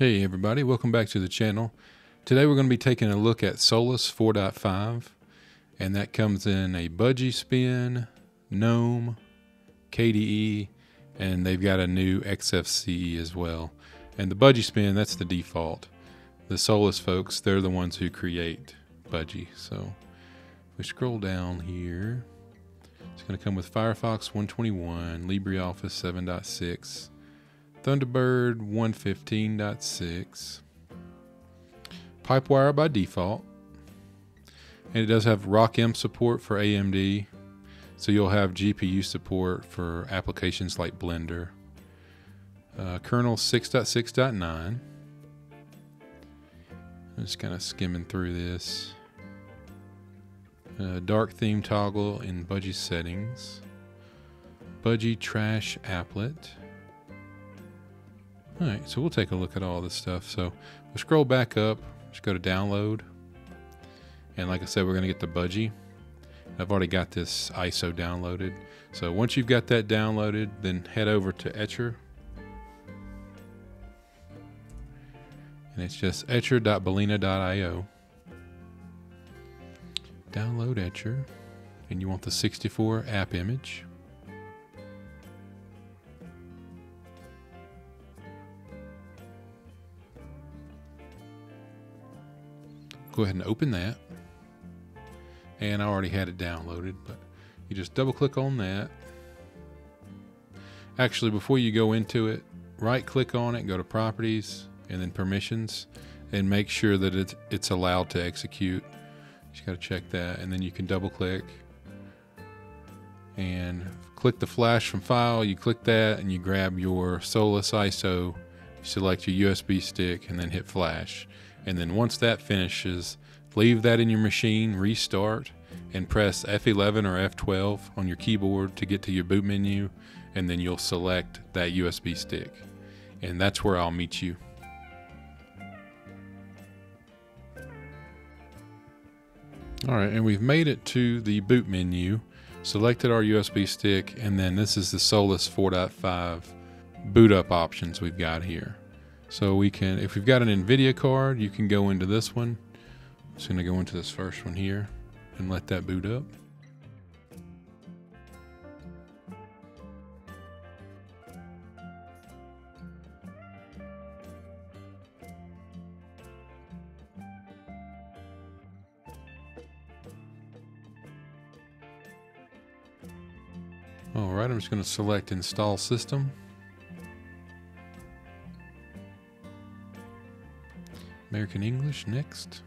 Hey everybody, welcome back to the channel. Today we're going to be taking a look at Solus 4.5 and that comes in a budgie spin, GNOME, KDE, and they've got a new XFCE as well. And the budgie spin, that's the default. The Solus folks, they're the ones who create budgie. So if we scroll down here, it's going to come with Firefox 121, LibreOffice 7.6, Thunderbird 115.6, Pipewire by default, and it does have ROCm support for AMD, so you'll have GPU support for applications like Blender. Uh, kernel 6.6.9. I'm just kind of skimming through this. Uh, dark theme toggle in Budgie settings. Budgie trash applet. Alright, so we'll take a look at all this stuff. So we'll scroll back up, just go to download. And like I said, we're going to get the Budgie. I've already got this ISO downloaded. So once you've got that downloaded, then head over to Etcher. And it's just etcher.balena.io. Download Etcher. And you want the 64 app image. Go ahead and open that. And I already had it downloaded, but you just double click on that. Actually, before you go into it, right click on it, go to properties and then permissions and make sure that it's, it's allowed to execute. You just got to check that and then you can double click and click the flash from file. You click that and you grab your Solus ISO, select your USB stick and then hit flash. And then once that finishes, leave that in your machine, restart, and press F11 or F12 on your keyboard to get to your boot menu, and then you'll select that USB stick. And that's where I'll meet you. All right, and we've made it to the boot menu, selected our USB stick, and then this is the Solus 4.5 boot up options we've got here. So we can, if we've got an NVIDIA card, you can go into this one. I'm just gonna go into this first one here and let that boot up. All right, I'm just gonna select install system. American English, next.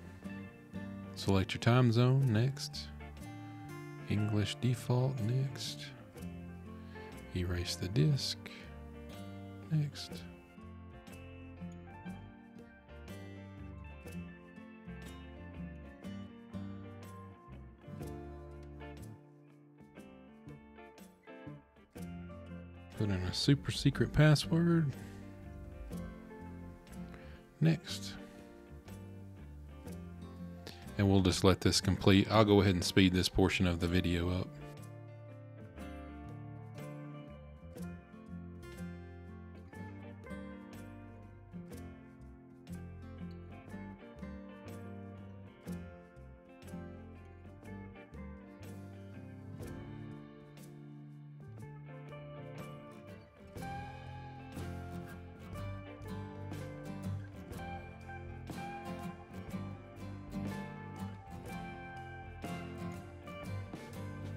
Select your time zone, next. English default, next. Erase the disk, next. Put in a super secret password. Next and we'll just let this complete. I'll go ahead and speed this portion of the video up.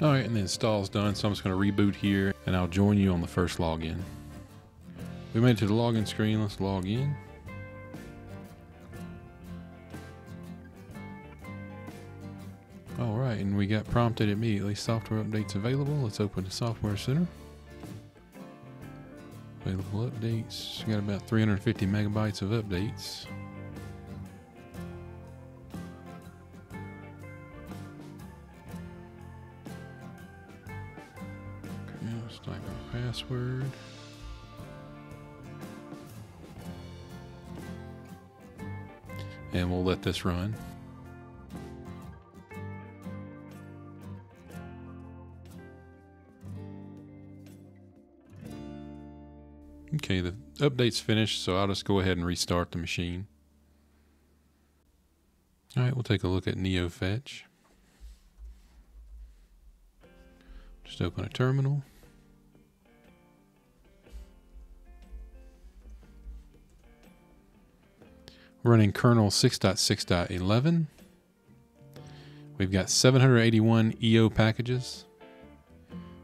All right, and the install's done, so I'm just gonna reboot here and I'll join you on the first login. We made it to the login screen, let's log in. All right, and we got prompted immediately, software updates available. Let's open the software center. Available updates, we got about 350 megabytes of updates. Type in password. And we'll let this run. Okay, the update's finished, so I'll just go ahead and restart the machine. All right, we'll take a look at NeoFetch. Just open a terminal. Running kernel 6.6.11. We've got 781 EO packages.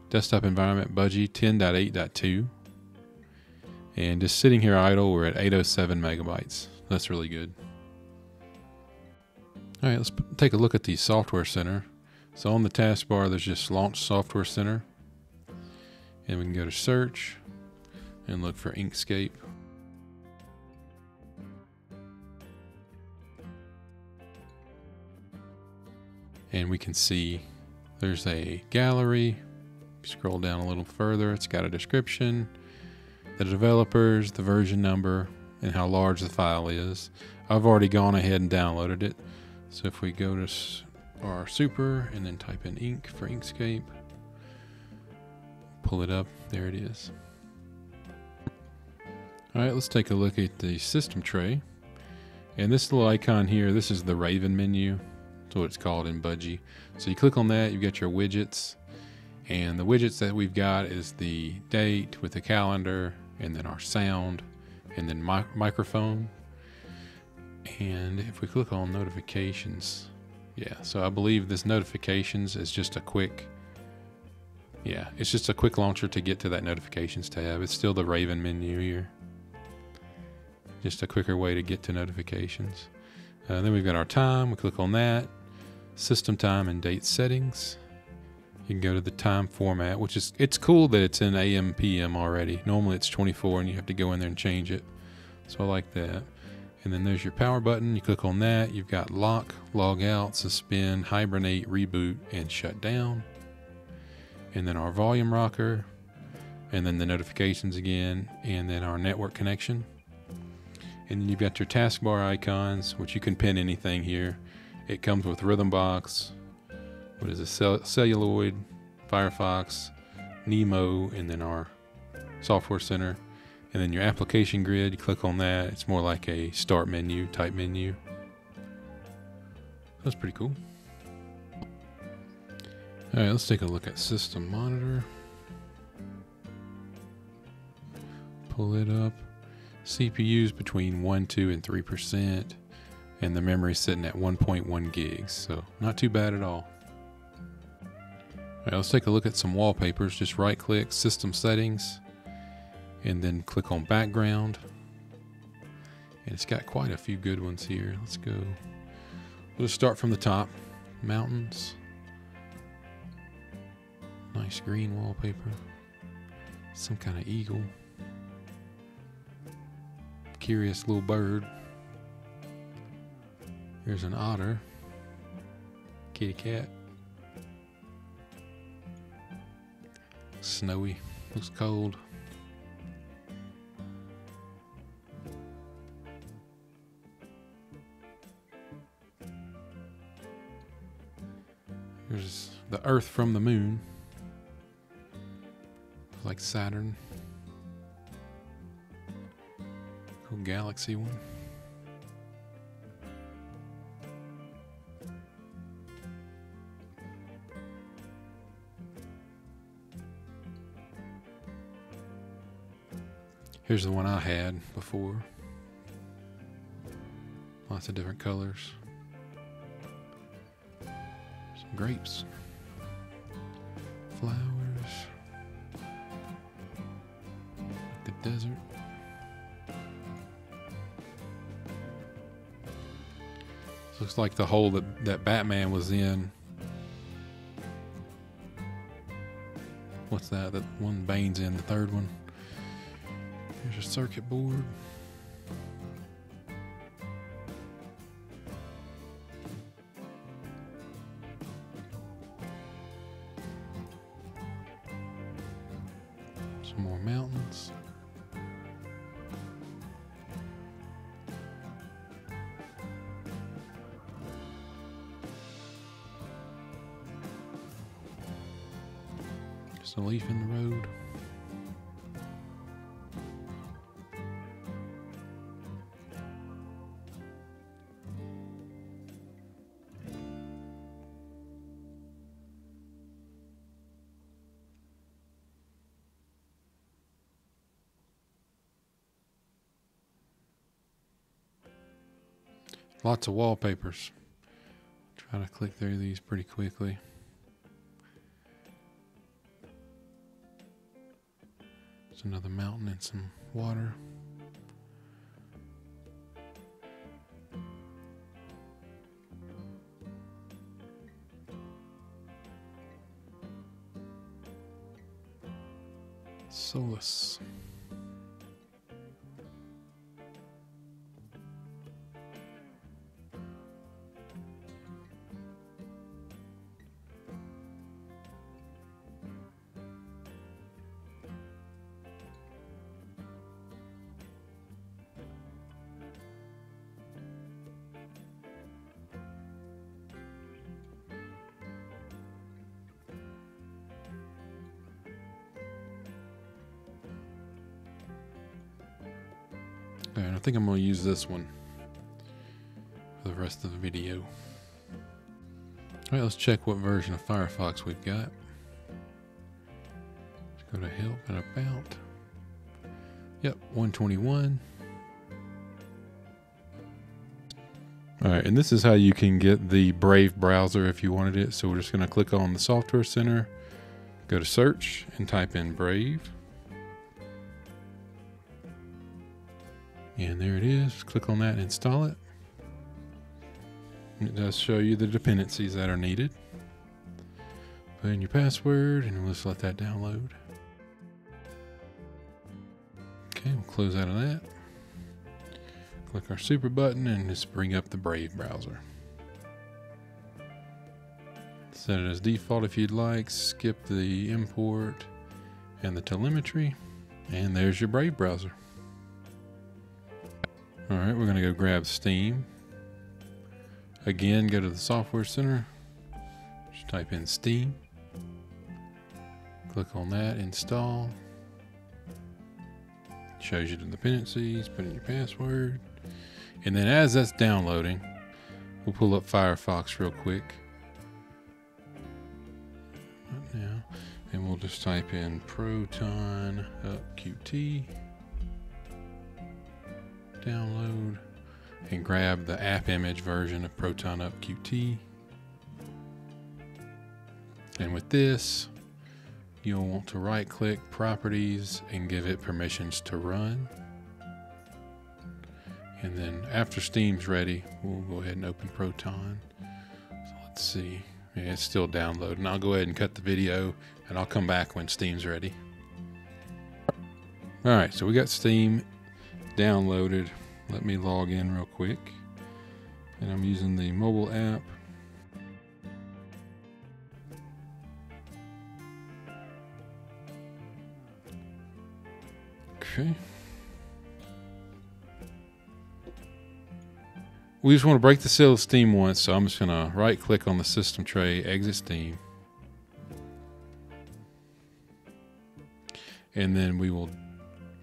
Desktop environment Budgie 10.8.2. And just sitting here idle, we're at 807 megabytes. That's really good. All right, let's take a look at the Software Center. So on the taskbar, there's just Launch Software Center. And we can go to Search and look for Inkscape. And we can see there's a gallery. Scroll down a little further, it's got a description, the developers, the version number, and how large the file is. I've already gone ahead and downloaded it. So if we go to our super and then type in ink for Inkscape, pull it up, there it is. All right, let's take a look at the system tray. And this little icon here, this is the Raven menu. That's what it's called in Budgie. So you click on that, you get your widgets. And the widgets that we've got is the date with the calendar, and then our sound, and then mi microphone. And if we click on notifications, yeah, so I believe this notifications is just a quick, yeah, it's just a quick launcher to get to that notifications tab. It's still the Raven menu here. Just a quicker way to get to notifications. Uh, then we've got our time. We click on that system time and date settings. You can go to the time format, which is it's cool that it's in AM PM already. Normally it's 24 and you have to go in there and change it. So I like that. And then there's your power button. You click on that. You've got lock, log out, suspend, hibernate, reboot, and shut down. And then our volume rocker. And then the notifications again. And then our network connection. And then you've got your taskbar icons, which you can pin anything here. It comes with Rhythmbox, what is Cell- Celluloid, Firefox, Nemo, and then our Software Center. And then your application grid, you click on that. It's more like a start menu type menu. That's pretty cool. All right, let's take a look at System Monitor. Pull it up. CPUs between 1, 2, and 3% and the memory sitting at 1.1 gigs, so not too bad at all. Alright, let's take a look at some wallpapers. Just right click, System Settings, and then click on Background. And it's got quite a few good ones here. Let's go. We'll just start from the top. Mountains. Nice green wallpaper. Some kind of eagle. Curious little bird. Here's an otter. Kitty cat. Snowy. Looks cold. Here's the Earth from the moon. Like Saturn. Cool galaxy one. Here's the one I had before. Lots of different colors. Some grapes. Flowers. The desert. looks like the hole that, that Batman was in. What's that? That one Bane's in, the third one. There's a circuit board. Some more mountains. Just a leaf in the road. Lots of wallpapers. Try to click through these pretty quickly. There's another mountain and some water. Solus. And I think I'm going to use this one for the rest of the video. All right, let's check what version of Firefox we've got. Let's go to help and about. Yep, 121. All right, and this is how you can get the Brave browser if you wanted it. So we're just going to click on the Software Center, go to search, and type in Brave. And there it is. Click on that and install it. It does show you the dependencies that are needed. Put in your password and just let that download. Okay, we'll close out of that. Click our super button and just bring up the Brave browser. Set it as default if you'd like. Skip the import and the telemetry. And there's your Brave browser. All right, we're gonna go grab Steam. Again, go to the Software Center. Just type in Steam. Click on that, install. Shows you the dependencies, put in your password. And then as that's downloading, we'll pull up Firefox real quick. Right now. And we'll just type in Proton up Qt download and grab the app image version of Proton Up Qt. And with this, you'll want to right click properties and give it permissions to run. And then after Steam's ready, we'll go ahead and open Proton. So let's see. Yeah, it's still downloading. I'll go ahead and cut the video and I'll come back when Steam's ready. All right, so we got Steam downloaded. Let me log in real quick. And I'm using the mobile app. Okay. We just want to break the seal of Steam once, so I'm just going to right click on the system tray, exit Steam. And then we will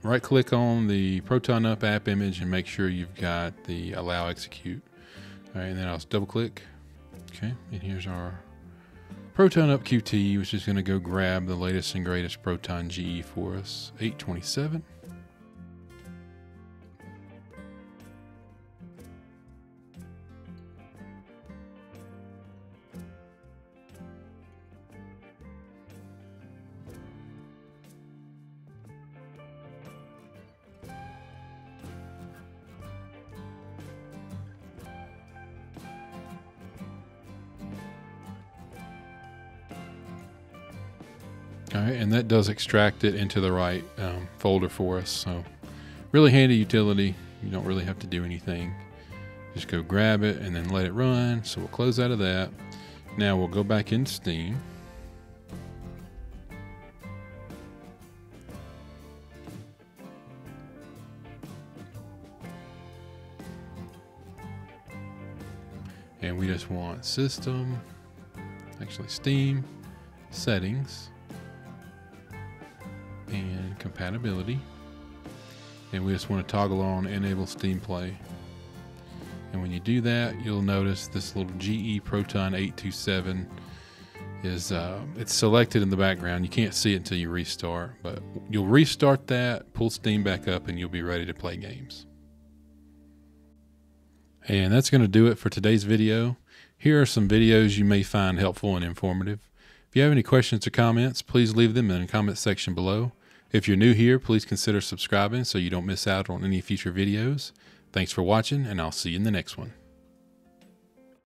right click on the Proton Up app image and make sure you've got the allow execute. All right, and then I'll double click. Okay, and here's our Proton Up Qt, which is going to go grab the latest and greatest Proton GE for us, 827. All right, and that does extract it into the right um, folder for us. So really handy utility. You don't really have to do anything. Just go grab it and then let it run. So we'll close out of that. Now we'll go back in Steam. And we just want system, actually Steam, settings, and compatibility. And we just want to toggle on enable Steam Play. And when you do that, you'll notice this little GE Proton 827 is uh, it's selected in the background. You can't see it until you restart, but you'll restart that, pull Steam back up, and you'll be ready to play games. And that's going to do it for today's video. Here are some videos you may find helpful and informative. If you have any questions or comments, please leave them in the comment section below. If you're new here, please consider subscribing so you don't miss out on any future videos. Thanks for watching, and I'll see you in the next one.